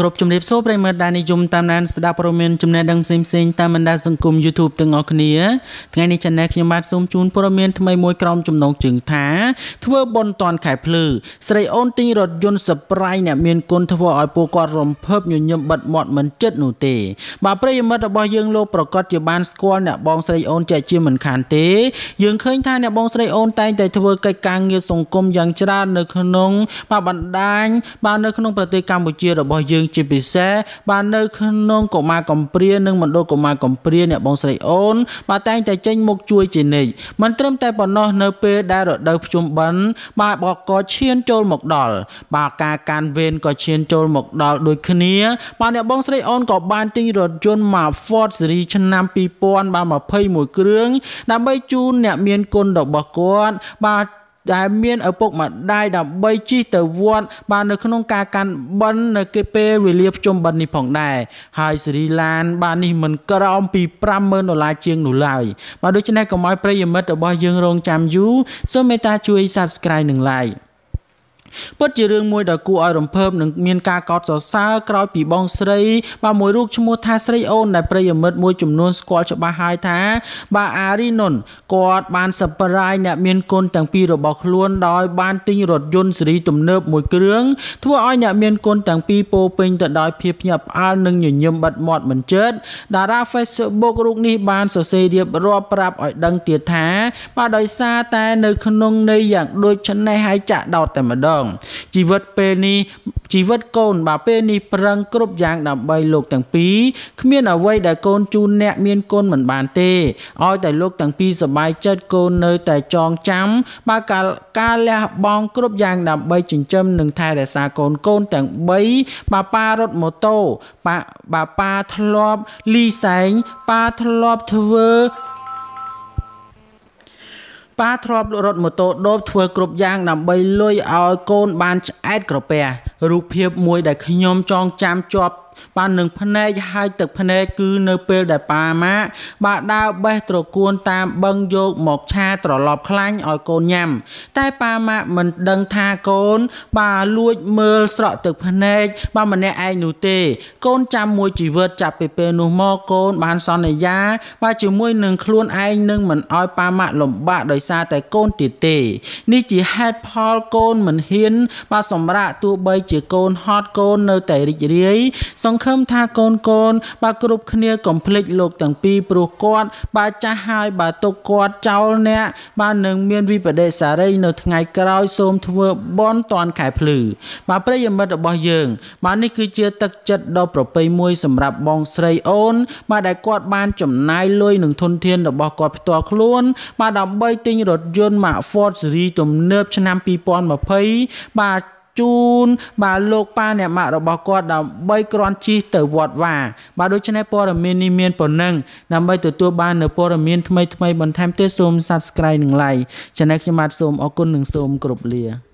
គ្រប់ជំរាបសួរប្រិយមិត្តដែលនិយមតាមដានស្ដាប់ព័ត៌មានចំណេះដឹងផ្សេងផ្សេងតាមបណ្ដាសង្គម YouTube ទាំងអស់គ្នាថ្ងៃនេះ Channel ខ្ញុំបាទសូមជូនព័ត៌មានថ្មីមួយក្រោមចំណងជើងថាធ្វើបន់តនខែភ្លឺស្រីអូនទិញរថយន្តសប្រៃអ្នកមានគុណធ្វើឲ្យពួកគាត់រំភើបញញឹមបិទមាត់មិនចិត្តនោះទេបាទប្រិយមិត្តរបស់យើងលោកប្រកាសជាបានស្គាល់អ្នកបងស្រីអូនជាជាមិនខានទេយើងឃើញថាអ្នកបងស្រីអូនតែងតែធ្វើកិច្ចការងារសង្គមយ៉ាងច្រើននៅក្នុងបាទបណ្ដាញបាទនៅក្នុងប្រទេសកម្ពុជារបស់យើងជាពិសេសបាទនៅក្នុងកុមារកំព្រានិងមណ្ឌលកុមារកំព្រាអ្នកបងស្រីអូន បាទតែងតែចេញមុខជួយជានិច្ចមិនត្រឹមតែប៉ុណ្ណោះនៅពេលដែលរដូវភ្ជុំបិណ្ឌបាទបកក៏ឈានចូលមកដល់បាទការកាន់វេនក៏ឈានចូលមកដល់ដូចគ្នា បាទអ្នកបងស្រីអូនក៏បានទិញរថយន្ត Mazda Ford Series ឆ្នាំ2000បាទ21គ្រឿងដើម្បីជូនអ្នកមានគុណរបស់គាត់បាទ ដែលមានឪពុកម្ដាយដើម្បីជិះទៅវត្តបាននៅក្នុងការកាន់បិណ្ឌនៅគេពេលវេលាភ្ជុំបិណ្ឌនេះផងដែរហើយសេរីឡានបាននេះមិនក្រោមពី50000ដុល្លារជាងនោះឡើយបាទដូច្នេះកុំឲ្យប្រិយមិត្តរបស់យើងរងចាំយូរសូមមេត្តាជួយ Subscribe និង Like ពិតជារឿងមួយដ៏គួរឲ្យរំភើបនិងមានការកោតសរសើរក្រោយពីបងស្រីបាទមួយរូបឈ្មោះថាស្រីអូនដែលប្រិយមិត្តមួយចំនួនស្គាល់ច្បាស់ហើយថា បាទអារីនុនគាត់បានសប្រាយអ្នកមានគុណទាំងពីររបស់ខ្លួនដោយបានទិញរថយន្តស៊េរីទំនើបមួយគ្រឿងធ្វើឲ្យអ្នកមានគុណទាំងពីរពោពេញទៅដោយភាពភ្ញាក់ផ្អើលនិងញញឹមបិទមាត់មិនជិតតារា Facebook រូបនេះបានសរសេររៀបរាប់ប្រាប់ឲ្យដឹងទៀតថា បាទដោយសារតែនៅក្នុងន័យយ៉ាងដូចនេះហើយចាក់ដោតតែម្ដងង ជីវិតពេលនេះជីវិតកូនបាទពេលនេះប្រឹងគ្រប់យ៉ាងដើម្បីលោកទាំងពីរគ្មានអ្វីដែលកូនជូនអ្នកមានគុណមិនបានទេឲ្យតែលោកទាំងពីរសប្បាយចិត្តកូននៅតែចងចាំបាទការការលះបង់គ្រប់យ៉ាងដើម្បីចិញ្ចឹមនិងថែរក្សាកូនកូនទាំង3បាទប៉ារត់ម៉ូតូប៉ាបាទប៉ាធ្លាប់លីសែងប៉ាធ្លាប់ធ្វើ ប៉ាធ្លាប់រត់ម៉ូតូដូបធ្វើគ្រប់យ៉ាងដើម្បីលុយឲ្យកូនបានឆ្អែតក្រពះរូបភាពមួយដែលខ្ញុំចងចាំជាប់ បាននឹងភ្នែកហើយទឹកភ្នែកគឺនៅពេលដែលប៉ាម៉ាក់បាទដើរបេះត្រកួនតាមបឹងយកមកឆាត្រឡប់ខ្លាញ់ឲ្យកូនញ៉ាំ តែប៉ាម៉ាក់មិនដឹងថាកូន បាទលួចមើលស្រក់ទឹកភ្នែកបាទម្នាក់ឯងនោះទេ កូនចាំមួយជីវិតចាប់ពីពេលនោះមកកូនបានសន្យា បាទជាមួយនឹងខ្លួនឯងនឹងមិនឲ្យប៉ាម៉ាក់លំបាកដោយសារតែកូនទៀតទេ នេះជាហេតុផលកូនមិនហ៊ាន បាទសម្រាប់ទោះបីជាកូនហត់កូននៅតែរីករាយសង្ឃឹមថាកូនកូនបាទគ្រប់គ្នាកុំភ្លេចលោកទាំងពីរព្រោះគាត់បាទចាស់ហើយបាទទុកគាត់ចោលអ្នកបាទនឹងមានវិបដិសារីនៅថ្ងៃក្រោយសូមធ្វើបន់តនខែភ្លឺបាទប្រិយមិត្តរបស់យើងបាទនេះគឺជាទឹកចិត្តដ៏ប្រពៃមួយសម្រាប់បងស្រីអូនបាទដែលគាត់បានចំណាយលុយនឹងធនធានរបស់គាត់ផ្ទាល់ខ្លួនបាទដើម្បីទិញរថយន្ត Mark Ford Series ទំនើបឆ្នាំ2020បាទ ជូនបាទលោកប៉ាអ្នកម៉ាក់របស់គាត់ដើម្បីក្រាន់ជិះទៅវត្តវាបាទដូច្នេះព័ត៌មាននេះមានប៉ុណ្ណឹងដើម្បីទទួលបាននូវព័ត៌មានថ្មីថ្មីបន្ថែមទៀតសូម Subscribe និង Like Channel ខ្ញុំបាទសូមអរគុណនិងសូមគោរពលា